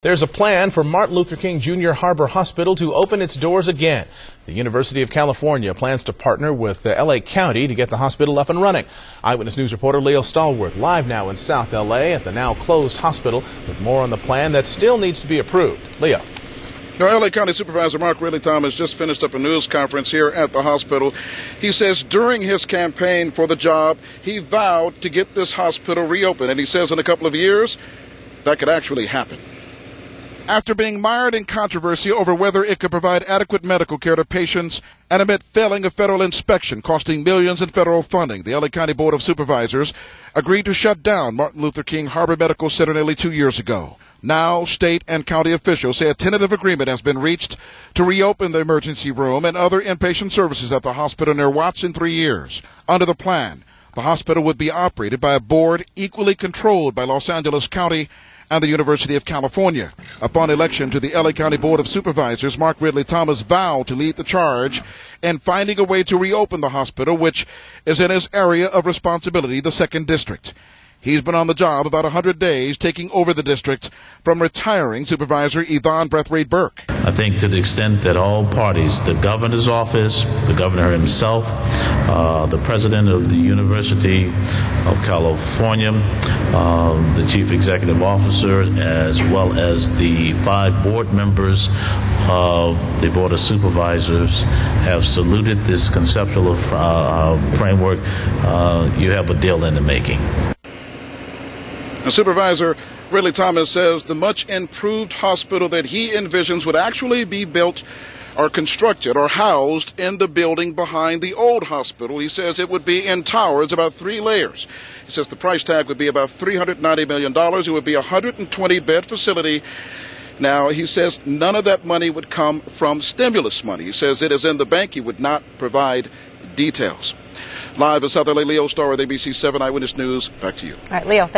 There's a plan for Martin Luther King Jr. Harbor Hospital to open its doors again. The University of California plans to partner with uh, the LA County to get the hospital up and running. Eyewitness News reporter Leo Stallworth live now in South LA at the now closed hospital with more on the plan that still needs to be approved. Leo. Now, LA County Supervisor Mark Ridley Thomas just finished up a news conference here at the hospital. He says during his campaign for the job, he vowed to get this hospital reopened. And he says in a couple of years, that could actually happen after being mired in controversy over whether it could provide adequate medical care to patients and amid failing a federal inspection costing millions in federal funding, the LA County Board of Supervisors agreed to shut down Martin Luther King Harbor Medical Center nearly two years ago. Now, state and county officials say a tentative agreement has been reached to reopen the emergency room and other inpatient services at the hospital near Watts in three years. Under the plan, the hospital would be operated by a board equally controlled by Los Angeles County and the University of California. Upon election to the LA County Board of Supervisors, Mark Ridley Thomas vowed to lead the charge in finding a way to reopen the hospital, which is in his area of responsibility, the second district. He's been on the job about 100 days, taking over the district from retiring Supervisor Yvonne Brathwaite Burke. I think to the extent that all parties, the governor's office, the governor himself, uh, the president of the University of California, uh, the chief executive officer, as well as the five board members of the Board of Supervisors have saluted this conceptual uh, framework. Uh, you have a deal in the making. Supervisor Ridley Thomas says the much improved hospital that he envisions would actually be built or constructed or housed in the building behind the old hospital. He says it would be in towers, about three layers. He says the price tag would be about $390 million. It would be a 120 bed facility. Now, he says none of that money would come from stimulus money. He says it is in the bank. He would not provide details. Live in South LA, Leo Stallworth ABC 7 Eyewitness News. Back to you. All right, Leo, thank